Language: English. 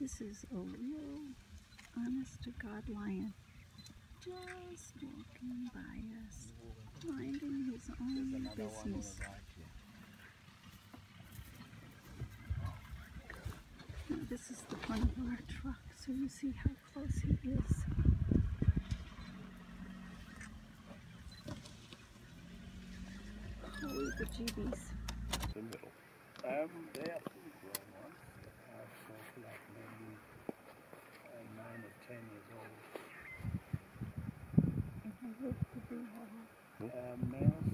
This is a real honest to God lion. Just walking by us, minding his own business. Now, this is the front of our truck, so you see how close he is. Holy bejeebies. the middle. Um, Uh, males